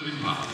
Rimba.